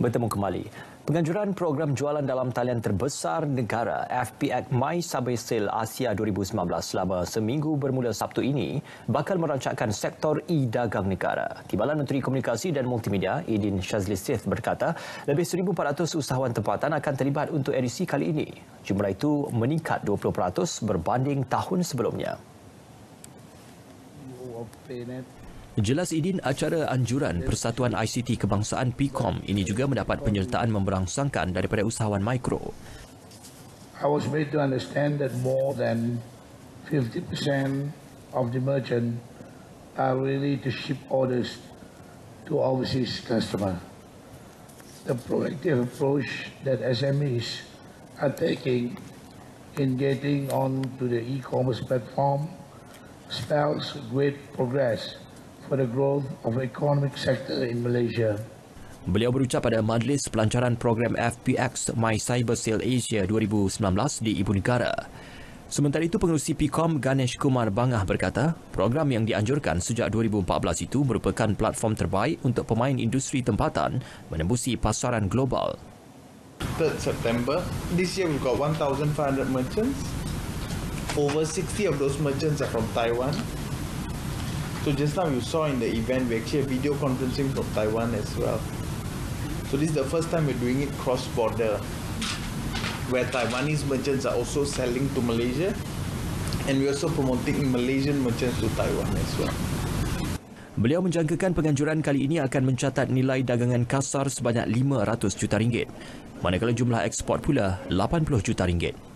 bertemu kembali. Penganjuran program jualan dalam talian terbesar negara FPX My Subway Sale Asia 2019 selama seminggu bermula Sabtu ini bakal merancangkan sektor e-dagang negara. Timbalan Menteri Komunikasi dan Multimedia Idin Shazli Sith berkata lebih 1,400 usahawan tempatan akan terlibat untuk edisi kali ini. Jumlah itu meningkat 20% berbanding tahun sebelumnya. Jelas Idin acara anjuran Persatuan ICT Kebangsaan PCOM ini juga mendapat penyertaan memberangsangkan daripada usahawan mikro. I was made to understand that more than 50% of the merchant are really to ship orders to overseas customer. The proactive approach that SMEs are taking in getting on to the e-commerce platform spells great progress for the growth of the economic sector in Malaysia. Beliau berucap pada majlis pelancaran program FPX My Cyber Sale Asia 2019 di Ibu Negara. Sementara itu, pengerusi PCOM Ganesh Kumar Bangah berkata, program yang dianjurkan sejak 2014 itu merupakan platform terbaik untuk pemain industri tempatan menembusi pasaran global. 3rd September, this year we've got 1,500 merchants. Over 60 of those merchants are from Taiwan. So just now you saw in the event, we actually have video conferencing from Taiwan as well. So this is the first time we're doing it cross-border, where Taiwanese merchants are also selling to Malaysia, and we're also promoting Malaysian merchants to Taiwan as well. Beliau menjangkakan penganjuran kali ini akan mencatat nilai dagangan kasar sebanyak 500 juta ringgit, manakala jumlah ekspor pula 80 juta ringgit.